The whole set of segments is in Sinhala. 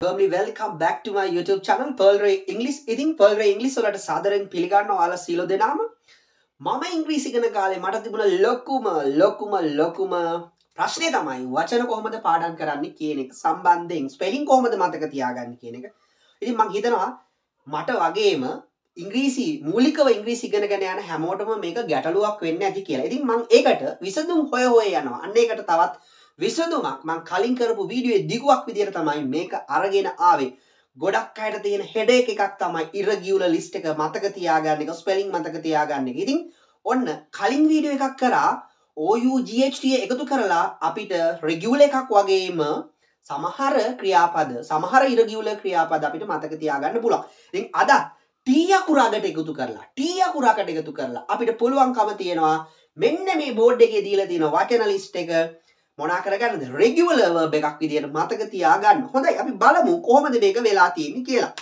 Firmly welcome back to my YouTube channel Pearl Ray English. ඉතින් Pearl Ray English වලට සාදරයෙන් පිළිගන්නවා ඔයාලා සියලු දෙනාම. මම ඉංග්‍රීසි ඉගෙන කාලේ මට තිබුණ ලොකුම ලොකුම ලොකුම ප්‍රශ්නේ තමයි වචන කොහොමද පාඩම් කරන්නේ කියන එක සම්බන්ධයෙන් ස්පෙලිං කොහොමද මතක තියාගන්නේ කියන එක. ඉතින් මං හිතනවා මට වගේම ඉංග්‍රීසි මූලිකව ඉංග්‍රීසි ඉගෙනගෙන යන හැමෝටම මේක ගැටලුවක් වෙන්න ඇති කියලා. ඉතින් මං ඒකට විසඳුම් හොය හොය යනවා. අන්න ඒකට තවත් විසඳුමක් මං කලින් කරපු වීඩියෝයේ දිගුවක් විදිහට තමයි මේක අරගෙන ආවේ. ගොඩක් අයට තියෙන හෙඩේක් එකක් තමයි irregular list එක මතක තියාගන්න එක ස්පෙලිං මතක තියාගන්න එක. ඉතින් ඔන්න කලින් වීඩියෝ එකක් කරා OUGHT එකතු කරලා අපිට regular එකක් වගේම සමහර ක්‍රියාපද සමහර irregular ක්‍රියාපද අපිට මතක තියාගන්න පුළුවන්. ඉතින් අද T අකුරකට එකතු කරලා T අකුරකට එකතු කරලා අපිට පුළුවන්කම තියෙනවා මෙන්න මේ බෝඩ් එකේ දීලා තියෙන වචන ලිස්ට් එක මොනා කරගන්නද රෙගියුලර් verb එකක් විදියට මතක තියාගන්න. හොඳයි අපි බලමු කොහොමද මේක වෙලා තියෙන්නේ කියලා.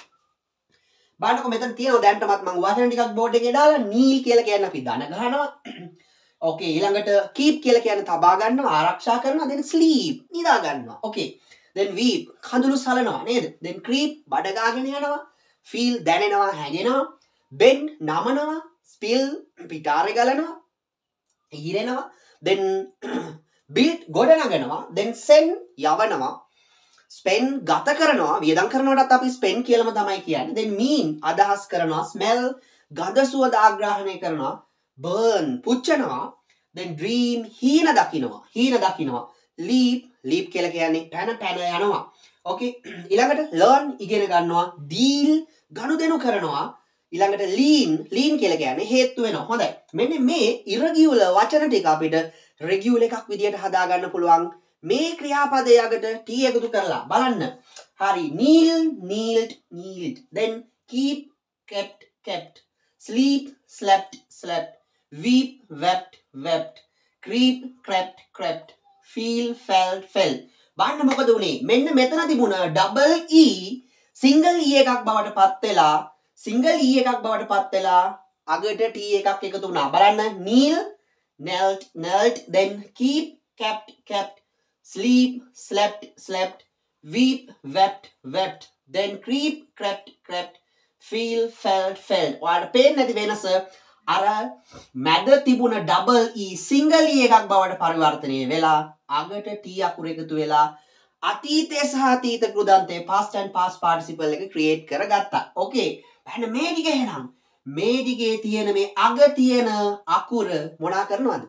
බලන්නකො මෙතන තියෙනවා දැන්ටමත් මම වචන ටිකක් බෝඩ් එකේ දාලා නීල් කියලා කියන්නේ අපි දන ගහනවා. ඕකේ ඊළඟට keep කියලා කියන්නේ තබා ගන්නවා ආරක්ෂා කරනවා then sleep නිදා ගන්නවා. ඕකේ. then weep කඳුළු සලනවා නේද? then creep බඩ ගාගෙන යනවා. feel දැනෙනවා හැගෙනවා. bend නමනවා. spill පිටාරේ ගලනවා. ඊරෙනවා. then බිල්ට් ගොඩනගෙනවා දැන් සෙන් යවනවා. ස්පෙන් ගත කරනවා වියදම් කරනටත් අපි ස්පෙන් කියලම තමයි කියන්න. දැන් මීන් අදහස් කරනවා ස්මෙල් ගඳ සුවඳ ආග්‍රහණය කරනවා බර්න් පුච්චනවා දැන් ඩ්‍රීම් හීන දකිනවා. හීන දකිනවා. ලීප් ලීප් කියල කියන්නේ පැන පැන යනවා. ඕකේ ඉළඟට ලර්න් ඉගෙන ගන්නවා දීල් ගණු දෙනු කරනවා. ඉළඟට ලීන් ලීන් කියල කියන්නේ හේත්තු වෙන හොඳ මෙන්න මේ ඉරගියවල වචන ටික අපිට රෙගියුල එකක් විදියට හදාගන්න පුළුවන්. මේ ක්‍රියාපදයකට ටී එකතු කරලා බලන්න. හරි kneel knelt knelt then keep kept kept. Sleep slept slept. Weep wept wept. Creep crept crept. Feel felt felt. බලන්න මොකද උනේ මෙන්න මෙතන තිබුණ ඩබල් E සිංගල් E එකක් බවට පත් වෙලා සිංගල් E එකක් බවට පත් වෙලා අගට T එකක් එකතු වුණා. බලන්න kneel knelt, knelt, then keep, kept, kept, sleep, slept, slept, weep, wept, wept, then creep, crept, crept, feel, felt, felt. ඔයාලට පේන්නේ නැති වෙනස අර මැද තිබුණ ඩබල් E සිංගල් E එකක් බවට පරිවර්තනය වෙලා අගට T අකුර එකතු වෙලා අතීතය සහ අතීත කෘදන්තේ past and past participle එක ක්‍රියේට් කරගත්තා. ඕකේ. එහෙනම් මේ ටික එහෙනම් මේ දිගේ තියෙන මේ අග තියෙන අකුර මොනා කරනවද?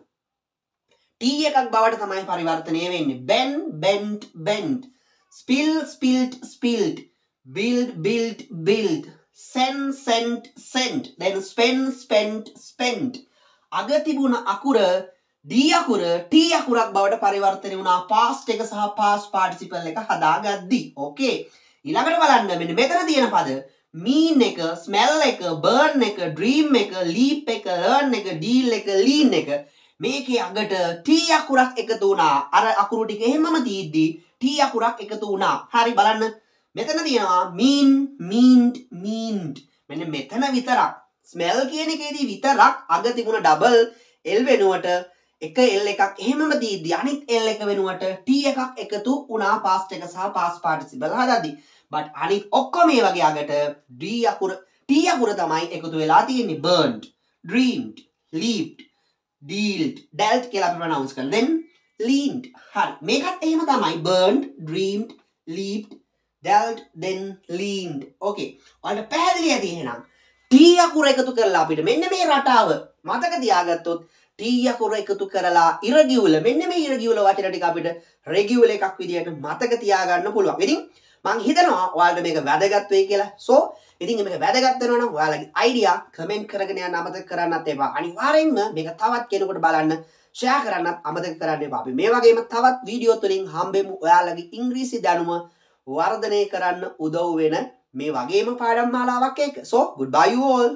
ටී එකක් බවට තමයි පරිවර්තනය වෙන්නේ. Bend bent bent spill spilt spilt build build build send sent sent දැන් ස්පෙන් ස්පෙන්ට් ස්පෙන්ට් අග තිබුණ අකුර දී අකුර ටී අකුරක් බවට පරිවර්තනය වුණා. පාස්ට් එක සහ පාස් පාටිසිපල් එක හදාගද්දී. ඕකේ ඊළඟට බලන්න මෙන්න මෙතන තියෙන පද මීන් එක ස්මෙල් එක බර්න් එක ඩ්‍රීම් එක ලීප් එක ලර්න් එක ඩීල් එක ලීන් එක. මේකේ අගට ටී අකුරක් එකතු වුණා. අර අකුරු ටික එහෙමම තියෙද්දි ටී අකුරක් එකතු වුණා. හරි බලන්න. මෙතන තියෙනවා මීන් මීන්ඩ් මීන්ඩ් මෙන්න මෙතන විතරක්. ස්මෙල් කියන එකේදී විතරක් අග තිබුණ ඩබල් එල් වෙනුවට එක එල් එකක්. එහෙමම දීද්දි අනිත් එල් එක වෙනුවට ටී එකක් එකතු වුණා පාස්ට් එක සහ පාස් පාටිසිපල් හදද්දි. බට අනිත් ඔක්කොම මේ වගේ අගට ඩී අකුර ටී අකුර තමයි එකතු වෙලා තියෙන්නේ. බර්න්ඩ් ඩ්‍රීම්ඩ් ලීප්ඩ් ඩීල්ඩ් ඩෙල්ට් කියලා අපි ප්‍රනවුන්ස් කරනවා then ලීන්ඩ් හරි. මේකත් එහෙම තමයි. බර්න්ඩ් ඩ්‍රීම්ඩ් ලීප්ඩ් ඩෙල්ට් then ලීන්ඩ් ඕකේ ඔයාලට පැහැදිලි ඇති එහෙනම් ටී අකුර එකතු කරලා අපිට මෙන්න මේ රටාව මතක තියාගත්තොත් ටී අකුර එකතු කරලා ඉරගියුල මෙන්න මේ ඉරගියුල වචන ටික අපිට රෙගියුල එකක් විදියට මතක තියාගන්න පුළුවන්. ඉතින් මං හිතනවා ඔයාලට මේක වැදගත් වෙයි කියලා. සෝ ඉතින් මේක වැදගත් වෙනවා නම් ඔයාලගේ අයිඩියා කමෙන්ට් කරගෙන යන්න අමතක කරන්නත් එපා. අනිවාර්යෙන්ම මේක තවත් කෙනෙකුට බලන්න ෂෙයා කරන්නත් අමතක කරන්න එපා. අපි මේ වගේම තවත් වීඩියෝ තුලින් හම්බෙමු ඔයාලගේ ඉංග්‍රීසි දැනුම වර්ධනය කරන්න උදව් වෙන මේ වගේම පාඩම් මාලාවක් එක්ක. so goodbye you all.